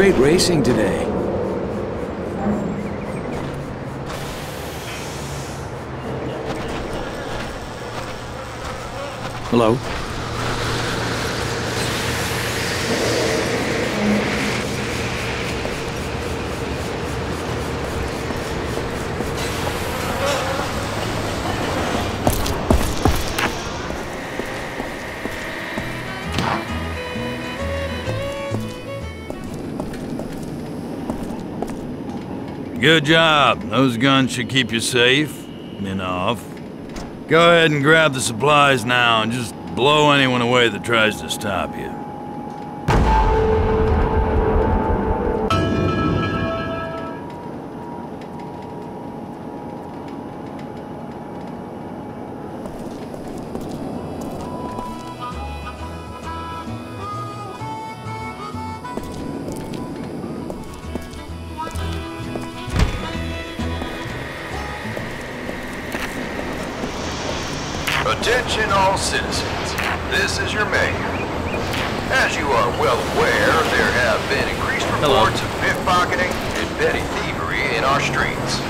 great racing today. Hello? Good job. Those guns should keep you safe. Enough. Go ahead and grab the supplies now and just blow anyone away that tries to stop you. Been increased reports of pickpocketing and petty thievery in our streets.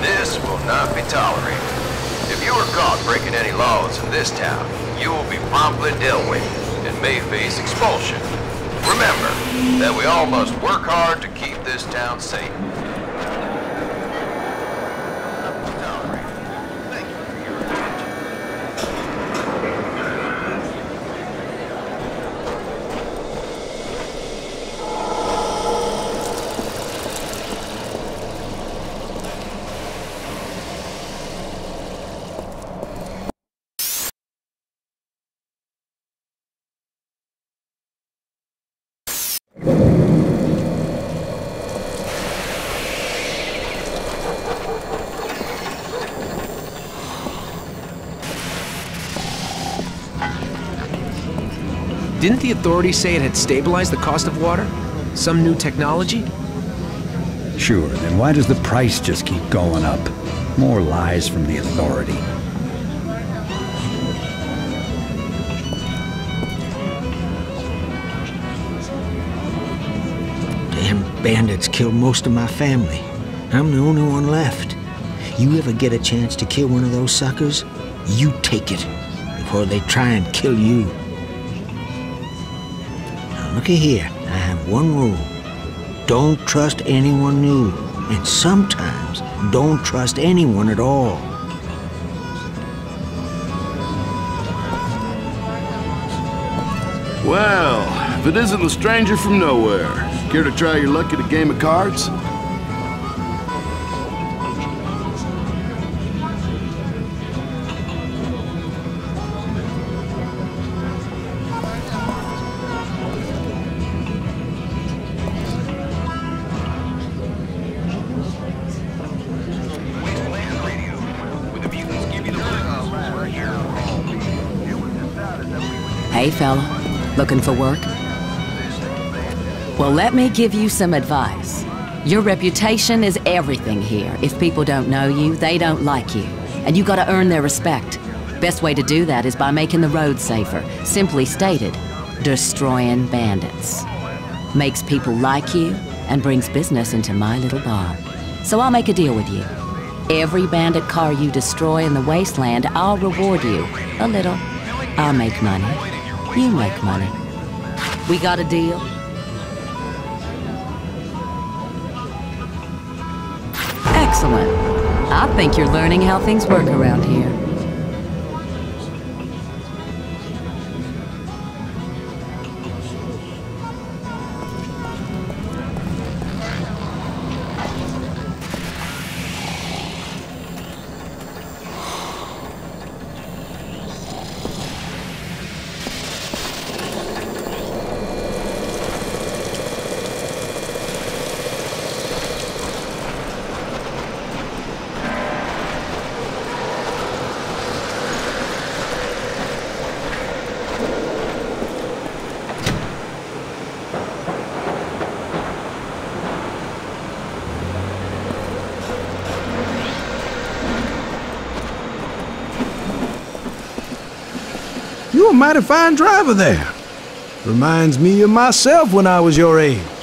This will not be tolerated. If you are caught breaking any laws in this town, you will be promptly dealt with and may face expulsion. Remember that we all must work hard to keep this town safe. Didn't the authorities say it had stabilized the cost of water? Some new technology? Sure, then why does the price just keep going up? More lies from the authority. Damn bandits killed most of my family. I'm the only one left. You ever get a chance to kill one of those suckers, you take it before they try and kill you. Looky here, I have one rule. Don't trust anyone new, and sometimes don't trust anyone at all. Well, if it isn't the stranger from nowhere, care to try your luck at a game of cards? Hey, fella. Looking for work? Well, let me give you some advice. Your reputation is everything here. If people don't know you, they don't like you. And you gotta earn their respect. Best way to do that is by making the road safer. Simply stated, destroying bandits. Makes people like you and brings business into my little bar. So I'll make a deal with you. Every bandit car you destroy in the wasteland, I'll reward you. A little. I'll make money. You make money. We got a deal? Excellent. I think you're learning how things work around here. You a mighty fine driver there. Reminds me of myself when I was your age.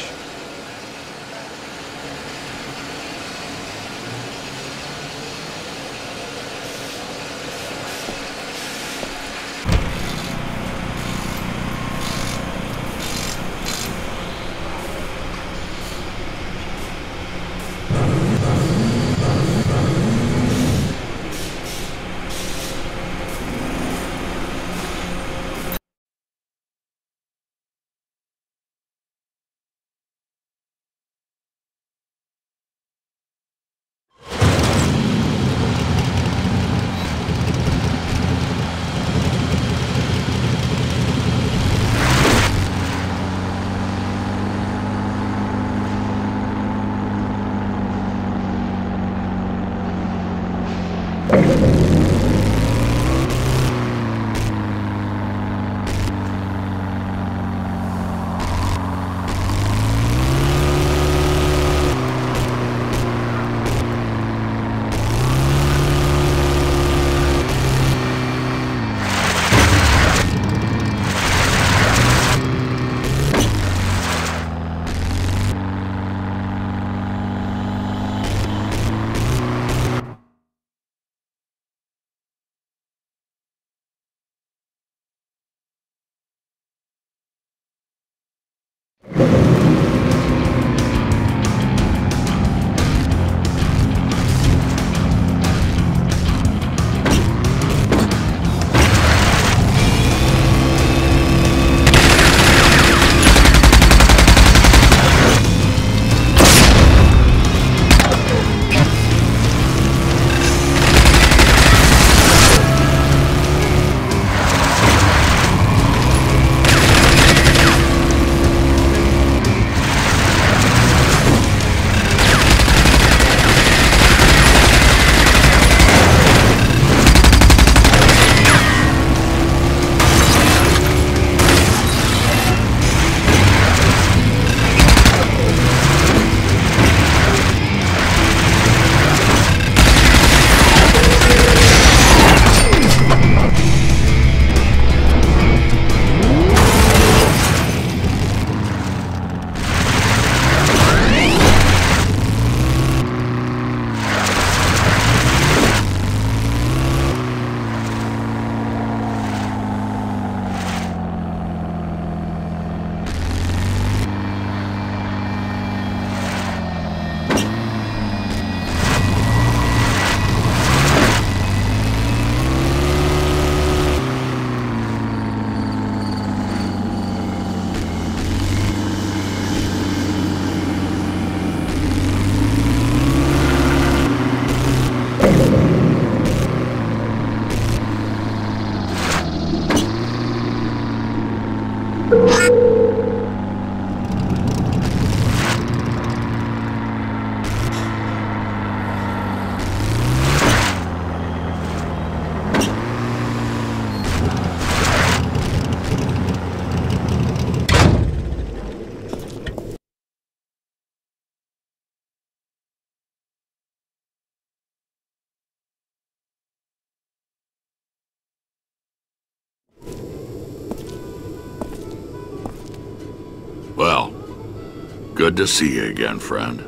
Good to see you again, friend.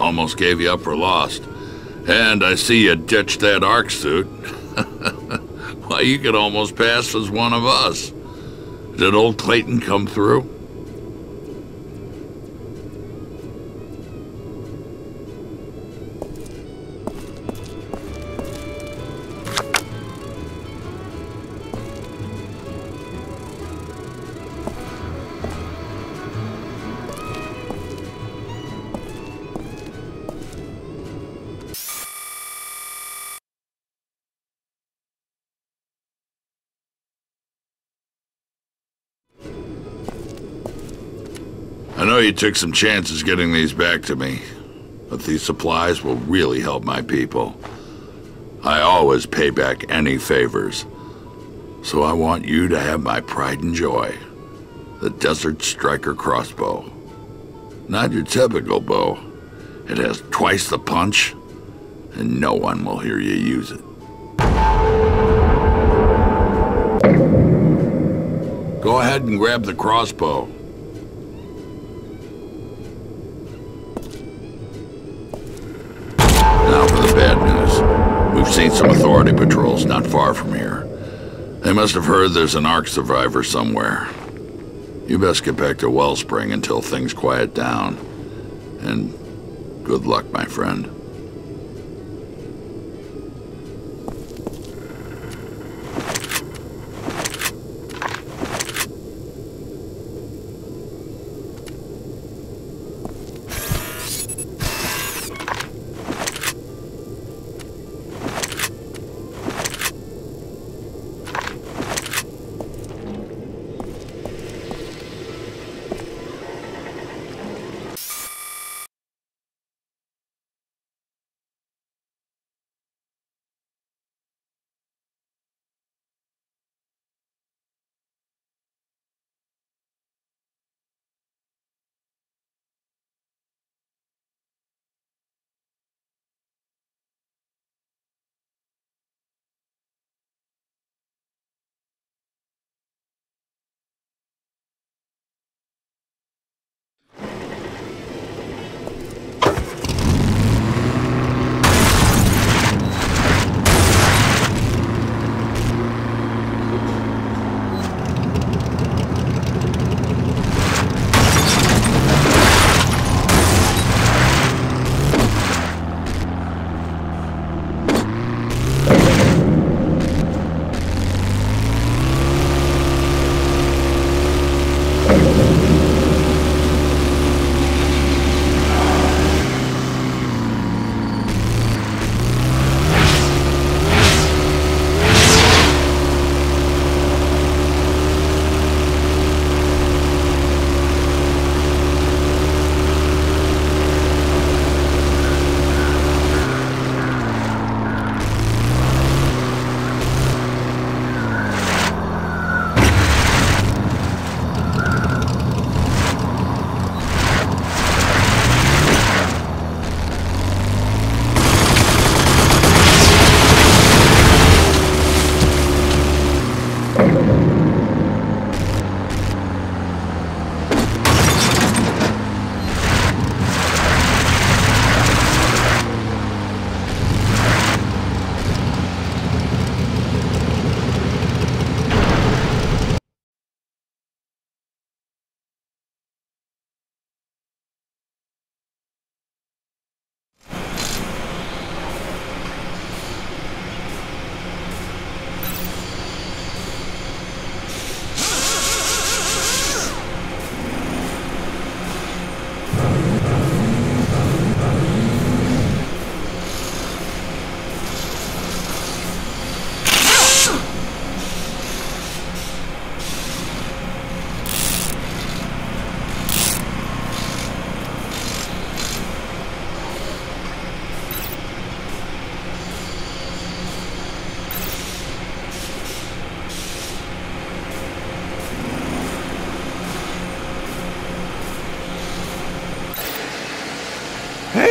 Almost gave you up for lost. And I see you ditched that Ark suit. Why, you could almost pass as one of us. Did old Clayton come through? You took some chances getting these back to me, but these supplies will really help my people. I always pay back any favors. So I want you to have my pride and joy. The Desert Striker crossbow. Not your typical bow. It has twice the punch, and no one will hear you use it. Go ahead and grab the crossbow. Seen some authority patrols not far from here. They must have heard there's an Ark survivor somewhere. You best get back to Wellspring until things quiet down. And good luck, my friend.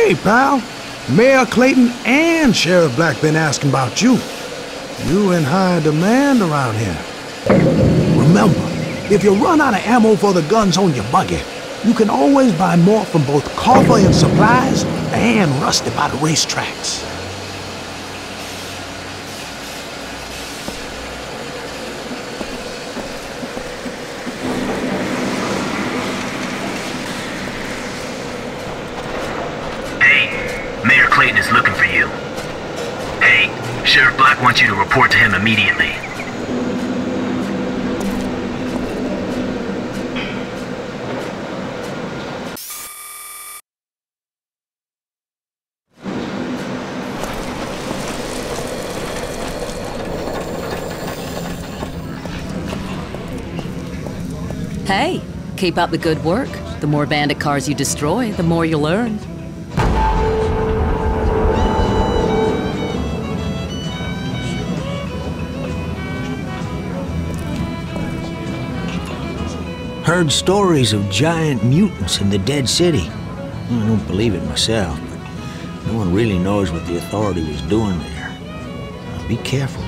Hey, pal. Mayor Clayton and Sheriff Black been asking about you. You in high demand around here. Remember, if you run out of ammo for the guns on your buggy, You can always buy more from both Coffer and Supplies and Rusty by the racetracks. Hey, Mayor Clayton is looking for you. Hey, Sheriff Black wants you to report to him immediately. Hey, keep up the good work. The more bandit cars you destroy, the more you'll earn. Heard stories of giant mutants in the Dead City. I don't believe it myself, but no one really knows what the authority was doing there. Be careful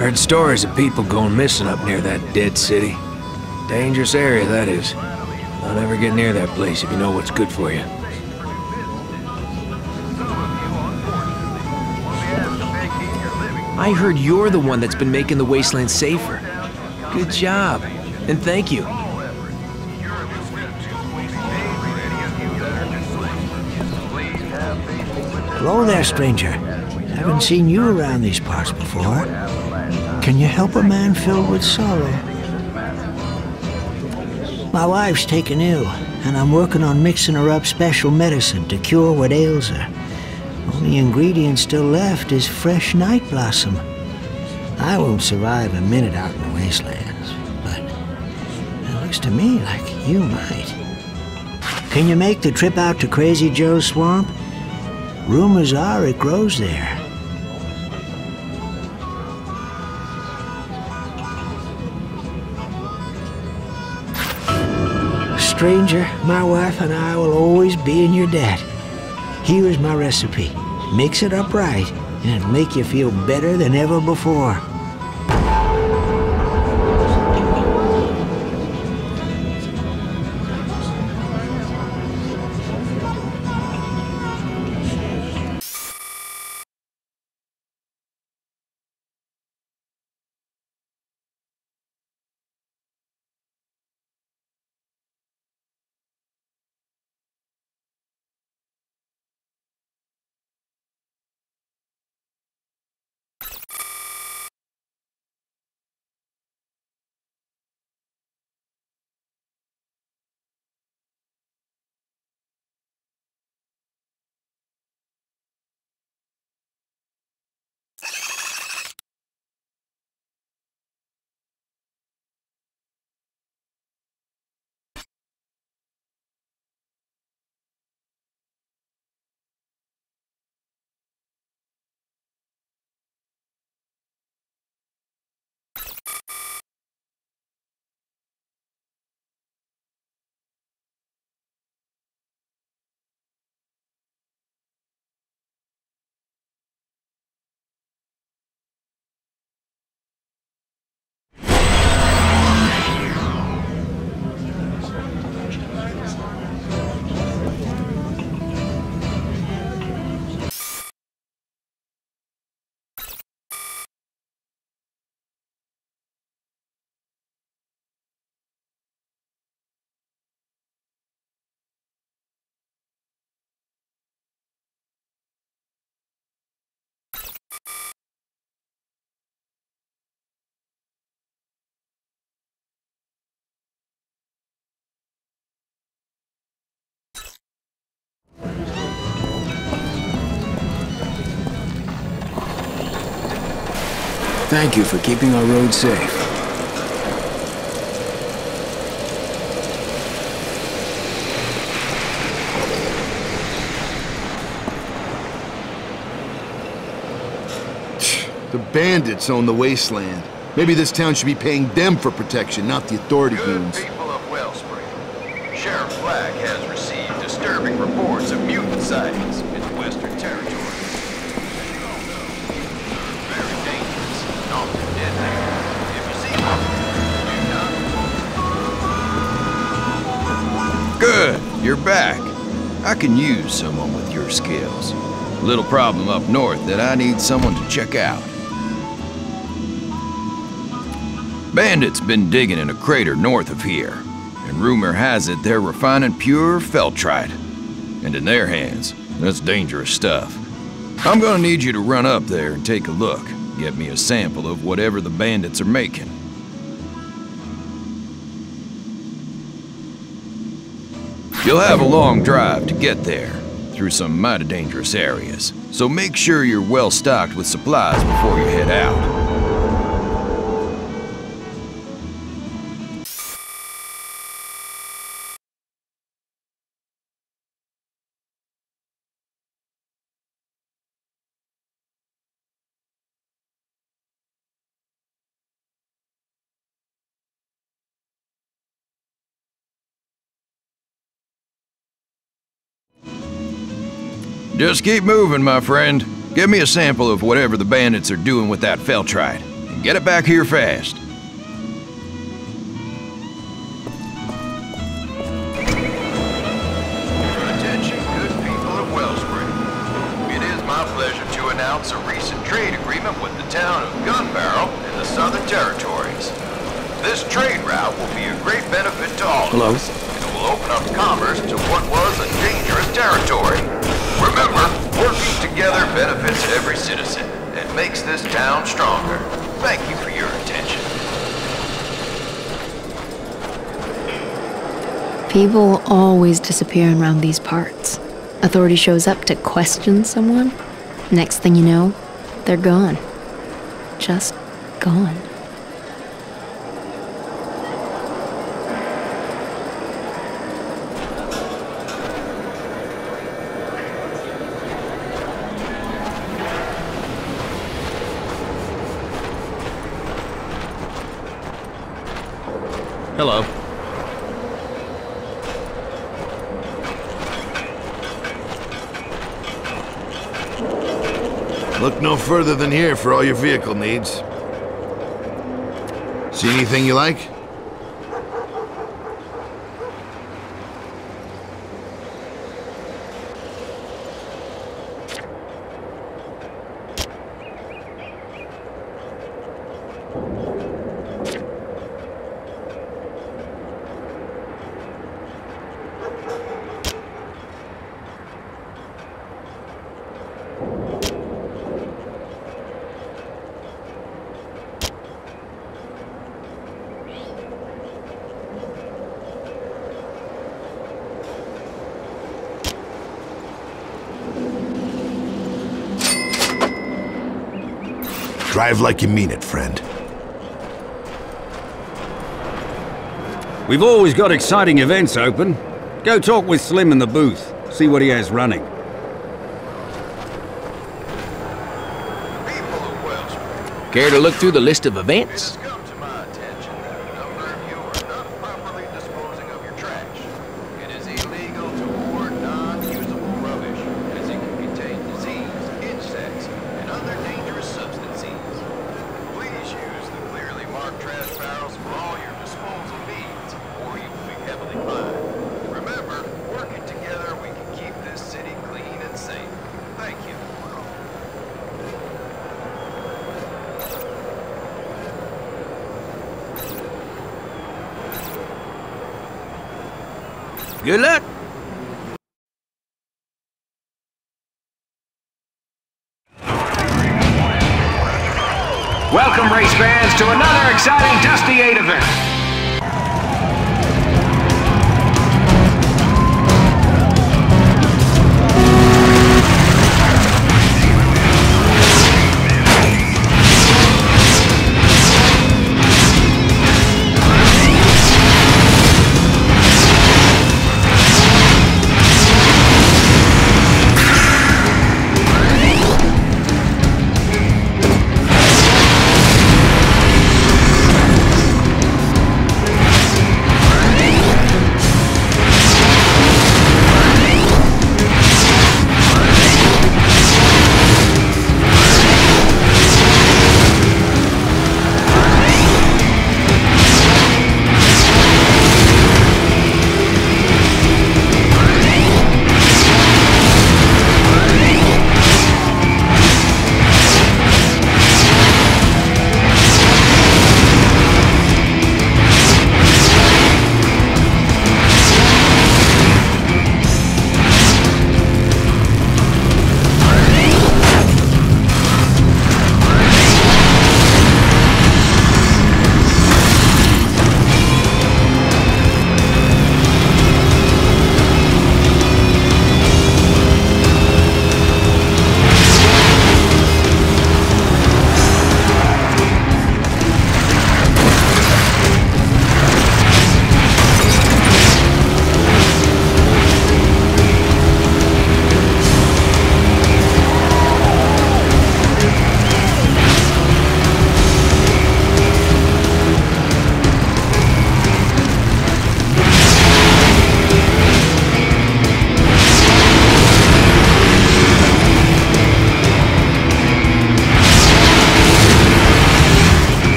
Heard stories of people going missing up near that dead city. Dangerous area, that is. Don't ever get near that place if you know what's good for you. I heard you're the one that's been making the wasteland safer. Good job. And thank you. Hello there, stranger. Haven't seen you around these parts before. Can you help a man filled with sorrow? My wife's taken ill, and I'm working on mixing her up special medicine to cure what ails her. Only ingredient still left is fresh night blossom. I won't survive a minute out in the wastelands, but it looks to me like you might. Can you make the trip out to Crazy Joe's swamp? Rumors are it grows there. Stranger, my wife and I will always be in your debt. Here is my recipe. Mix it up right, and it'll make you feel better than ever before. Thank you for keeping our road safe. The bandits own the wasteland. Maybe this town should be paying them for protection, not the authority Good goons. Back. I can use someone with your skills. Little problem up north that I need someone to check out. Bandits been digging in a crater north of here, and rumor has it they're refining pure feltrite. And in their hands, that's dangerous stuff. I'm gonna need you to run up there and take a look. Get me a sample of whatever the bandits are making. You'll have a long drive to get there, through some mighty dangerous areas. So make sure you're well stocked with supplies before you head out. Just keep moving, my friend. Give me a sample of whatever the bandits are doing with that feltrite. And get it back here fast. Attention, good people of Wellspring. It is my pleasure to announce a recent trade agreement with the town of Gun Barrel in the Southern Territories. This trade route will be a great benefit to all Hello. of us. It will open up commerce to what was a dangerous territory. Remember, working together benefits every citizen and makes this town stronger. Thank you for your attention. People always disappear around these parts. Authority shows up to question someone. Next thing you know, they're gone. Just gone. Hello. Look no further than here for all your vehicle needs. See anything you like? Drive like you mean it, friend. We've always got exciting events open. Go talk with Slim in the booth. See what he has running. Care to look through the list of events? come to my attention that a number of you are not properly disposing of your trash. It is illegal to hoard non-usable rubbish, as it can contain disease, insects, and other dangerous substances. Please use the clearly marked trash barrels for all your disposal needs, or you will be heavily fined. Remember, working together, we can keep this city clean and safe. Thank you. Good luck.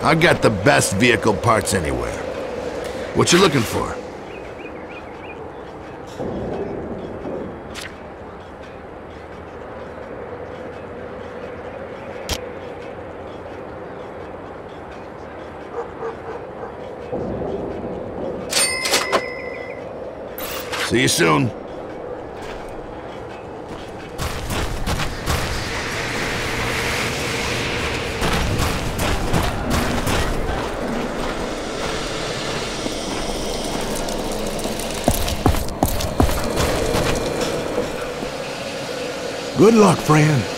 I got the best vehicle parts anywhere. What you looking for? See you soon. Good luck, friend.